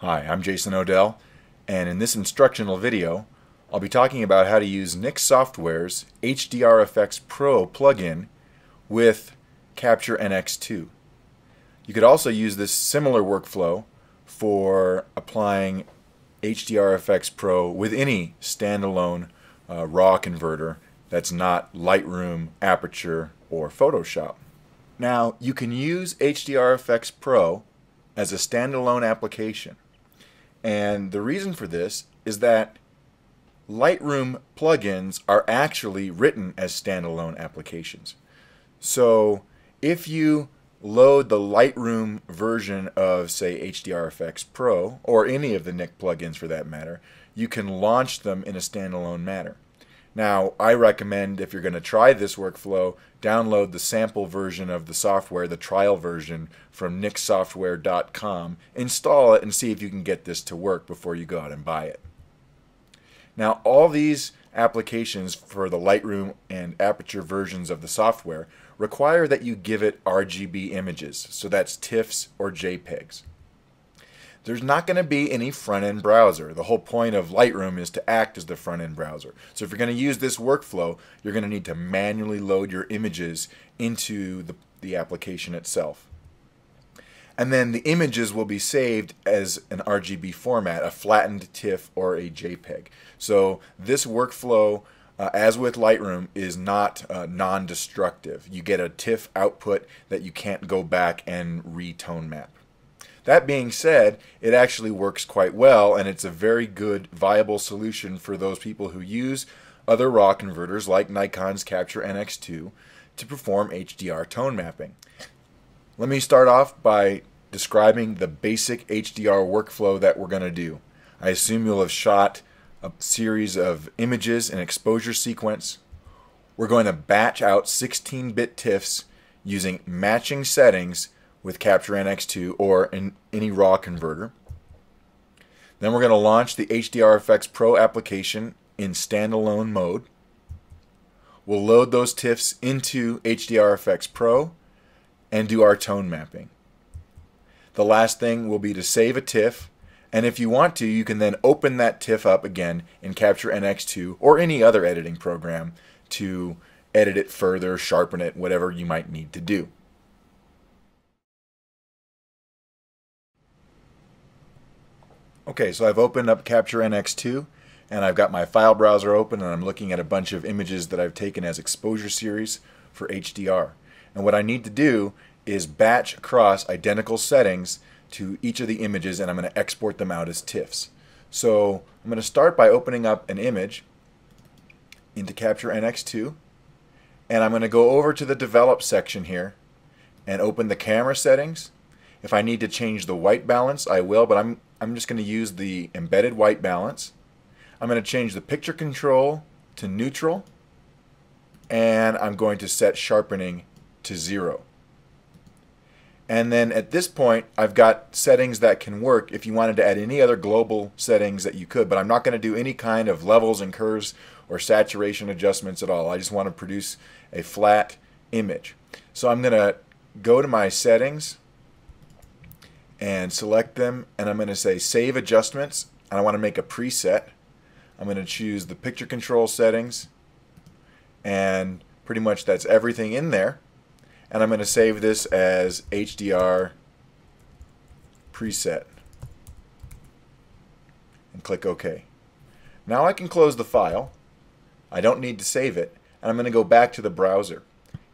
Hi, I'm Jason Odell, and in this instructional video, I'll be talking about how to use Nik Software's HDR Efex Pro plugin with Capture NX2. You could also use this similar workflow for applying HDR Efex Pro with any standalone uh, RAW converter that's not Lightroom, Aperture, or Photoshop. Now, you can use HDR Efex Pro as a standalone application. And the reason for this is that Lightroom plugins are actually written as standalone applications. So if you load the Lightroom version of, say, HDR Efex Pro, or any of the Nik plugins for that matter, you can launch them in a standalone manner. Now, I recommend if you're going to try this workflow, download the sample version of the software, the trial version from niksoftware.com, install it, and see if you can get this to work before you go out and buy it. Now, all these applications for the Lightroom and Aperture versions of the software require that you give it RGB images, so that's TIFFs or JPEGs there's not going to be any front-end browser. The whole point of Lightroom is to act as the front-end browser. So if you're going to use this workflow, you're going to need to manually load your images into the, the application itself. And then the images will be saved as an RGB format, a flattened TIFF or a JPEG. So this workflow, uh, as with Lightroom, is not uh, non-destructive. You get a TIFF output that you can't go back and retone map. That being said, it actually works quite well and it's a very good viable solution for those people who use other RAW converters like Nikon's Capture NX2 to perform HDR tone mapping. Let me start off by describing the basic HDR workflow that we're going to do. I assume you'll have shot a series of images in exposure sequence. We're going to batch out 16-bit TIFFs using matching settings with Capture NX2 or any RAW converter. Then we're going to launch the HDR Efex Pro application in standalone mode. We'll load those TIFFs into HDR Efex Pro and do our tone mapping. The last thing will be to save a TIFF, and if you want to, you can then open that TIFF up again in Capture NX2 or any other editing program to edit it further, sharpen it, whatever you might need to do. Okay, so I've opened up Capture NX2 and I've got my file browser open and I'm looking at a bunch of images that I've taken as exposure series for HDR. And what I need to do is batch across identical settings to each of the images and I'm going to export them out as TIFFs. So I'm going to start by opening up an image into Capture NX2 and I'm going to go over to the develop section here and open the camera settings. If I need to change the white balance I will but I'm I'm just going to use the embedded white balance. I'm going to change the picture control to neutral and I'm going to set sharpening to zero. And then at this point, I've got settings that can work if you wanted to add any other global settings that you could, but I'm not going to do any kind of levels and curves or saturation adjustments at all. I just want to produce a flat image. So I'm going to go to my settings and select them and I'm going to say save adjustments and I want to make a preset. I'm going to choose the picture control settings and pretty much that's everything in there and I'm going to save this as HDR preset and click OK. Now I can close the file. I don't need to save it and I'm going to go back to the browser.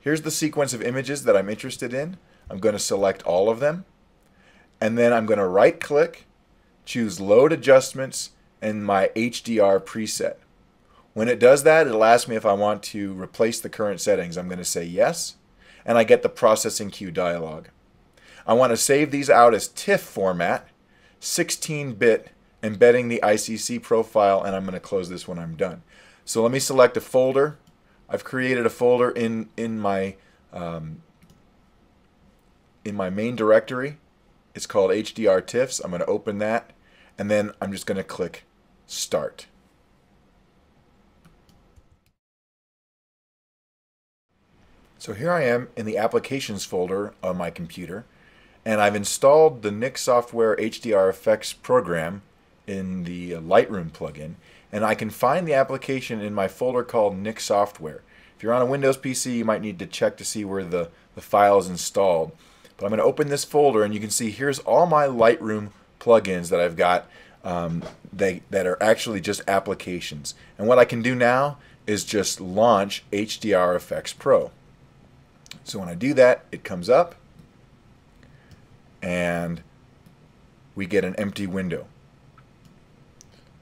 Here's the sequence of images that I'm interested in. I'm going to select all of them and then I'm going to right click, choose load adjustments and my HDR preset. When it does that, it'll ask me if I want to replace the current settings. I'm going to say yes, and I get the processing queue dialog. I want to save these out as TIFF format, 16-bit, embedding the ICC profile, and I'm going to close this when I'm done. So let me select a folder. I've created a folder in in my um, in my main directory. It's called HDR TIFFs. I'm going to open that and then I'm just going to click Start. So here I am in the Applications folder on my computer and I've installed the Nik Software HDR Efex program in the Lightroom plugin, and I can find the application in my folder called Nik Software. If you're on a Windows PC, you might need to check to see where the, the file is installed. But I'm going to open this folder, and you can see here's all my Lightroom plugins that I've got um, they, that are actually just applications. And what I can do now is just launch HDR Efex Pro. So when I do that, it comes up, and we get an empty window.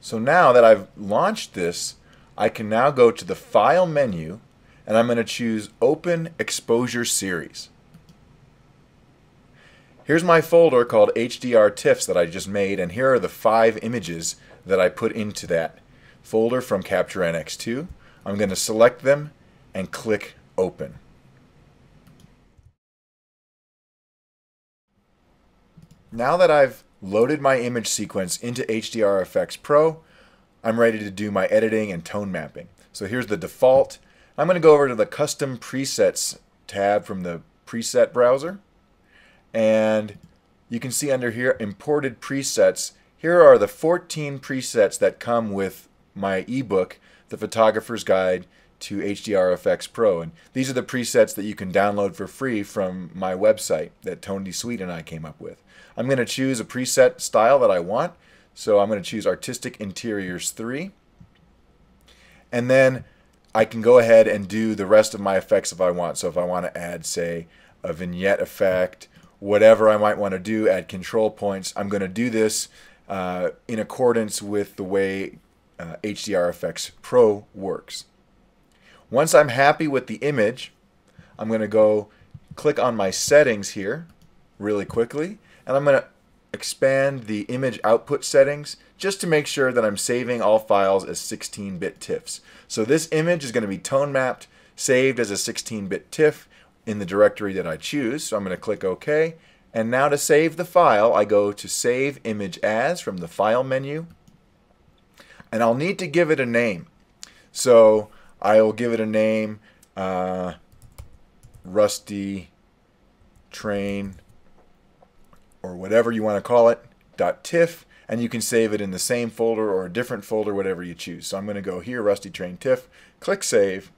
So now that I've launched this, I can now go to the File menu and I'm going to choose Open Exposure Series. Here's my folder called HDR TIFFs that I just made and here are the five images that I put into that folder from Capture NX2. I'm going to select them and click Open. Now that I've loaded my image sequence into HDR Efex Pro, I'm ready to do my editing and tone mapping. So here's the default. I'm going to go over to the Custom Presets tab from the preset browser. And you can see under here, Imported Presets. Here are the 14 presets that come with my ebook, The Photographer's Guide to HDR Efex Pro. And these are the presets that you can download for free from my website that Tony Sweet and I came up with. I'm going to choose a preset style that I want. So I'm going to choose Artistic Interiors 3. And then I can go ahead and do the rest of my effects if I want. So if I want to add, say, a vignette effect, whatever I might want to do, add control points, I'm going to do this uh, in accordance with the way uh, HDR Efex Pro works. Once I'm happy with the image, I'm going to go click on my settings here really quickly and I'm going to expand the image output settings just to make sure that I'm saving all files as 16-bit TIFFs. So this image is going to be tone mapped, saved as a 16-bit TIFF in the directory that I choose. So I'm going to click OK. And now to save the file, I go to Save Image As from the File menu. And I'll need to give it a name. So I'll give it a name, uh, Rusty Train, or whatever you want to call it, .tiff, and you can save it in the same folder or a different folder, whatever you choose. So I'm going to go here, Rusty Train TIFF, click Save,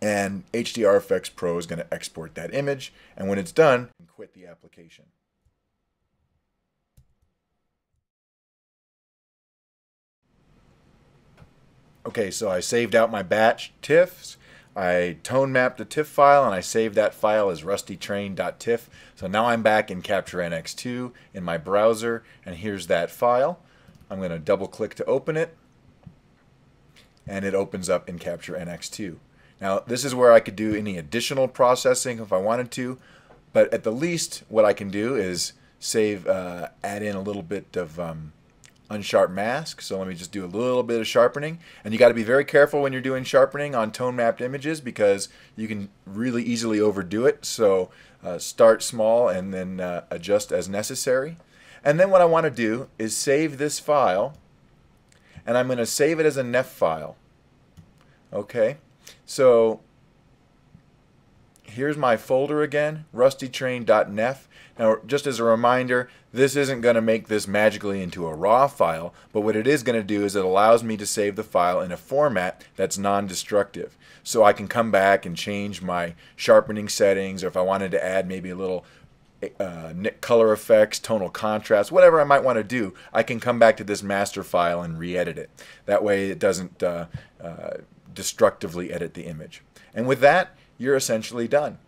and HDR Efex Pro is going to export that image, and when it's done, quit the application. Okay, so I saved out my batch TIFFs. I tone mapped the TIFF file and I saved that file as rustytrain.tiff. So now I'm back in Capture NX2 in my browser and here's that file. I'm going to double click to open it and it opens up in Capture NX2. Now this is where I could do any additional processing if I wanted to, but at the least what I can do is save, uh, add in a little bit of um, unsharp mask. So let me just do a little bit of sharpening. And you got to be very careful when you're doing sharpening on tone mapped images because you can really easily overdo it. So uh, start small and then uh, adjust as necessary. And then what I want to do is save this file and I'm going to save it as a NEF file. Okay, so here's my folder again, rustytrain.nef. Now, just as a reminder, this isn't going to make this magically into a RAW file, but what it is going to do is it allows me to save the file in a format that's non-destructive. So I can come back and change my sharpening settings, or if I wanted to add maybe a little uh, color effects, tonal contrast, whatever I might want to do, I can come back to this master file and re-edit it. That way it doesn't uh, uh, destructively edit the image. And with that, you're essentially done.